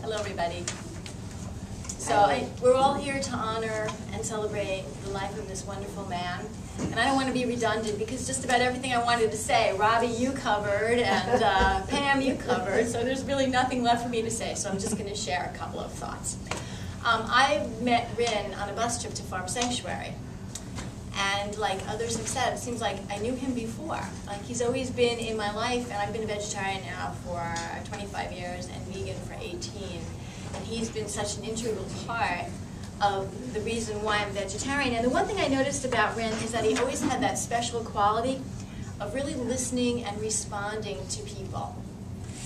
Hello, everybody. So I, we're all here to honor and celebrate the life of this wonderful man. And I don't want to be redundant because just about everything I wanted to say, Robbie, you covered, and uh, Pam, you covered. So there's really nothing left for me to say. So I'm just going to share a couple of thoughts. Um, I met Rynn on a bus trip to Farm Sanctuary. And like others have said, it seems like I knew him before. Like he's always been in my life, and I've been a vegetarian now for 25 years and vegan for 18. And he's been such an integral part of the reason why I'm vegetarian. And the one thing I noticed about Rynn is that he always had that special quality of really listening and responding to people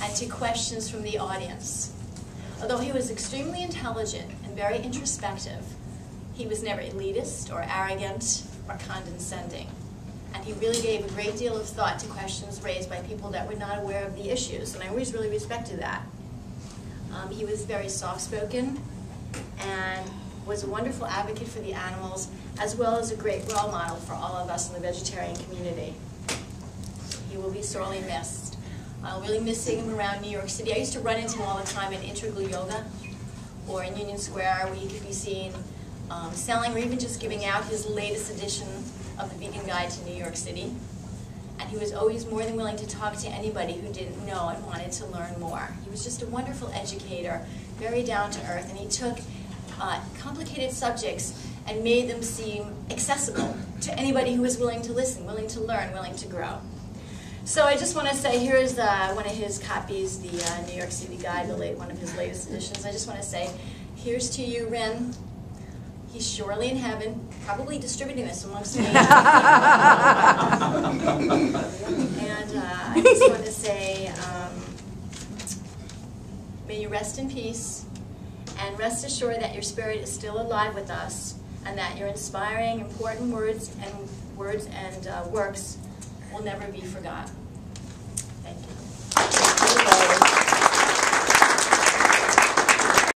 and to questions from the audience. Although he was extremely intelligent and very introspective, he was never elitist or arrogant or condescending. And he really gave a great deal of thought to questions raised by people that were not aware of the issues, and I always really respected that. Um, he was very soft-spoken and was a wonderful advocate for the animals, as well as a great role model for all of us in the vegetarian community. He will be sorely missed. I'll really miss seeing him around New York City. I used to run into him all the time in Integral Yoga or in Union Square where he could be seen um, selling or even just giving out his latest edition of the Vegan Guide to New York City. And he was always more than willing to talk to anybody who didn't know and wanted to learn more. He was just a wonderful educator, very down to earth, and he took uh, complicated subjects and made them seem accessible to anybody who was willing to listen, willing to learn, willing to grow. So I just want to say, here's uh, one of his copies, the uh, New York City Guide, the late, one of his latest editions. I just want to say, here's to you, Rynn. He's surely in heaven, probably distributing this amongst me. and uh, I just want to say, um, may you rest in peace, and rest assured that your spirit is still alive with us, and that your inspiring, important words and words and uh, works will never be forgotten.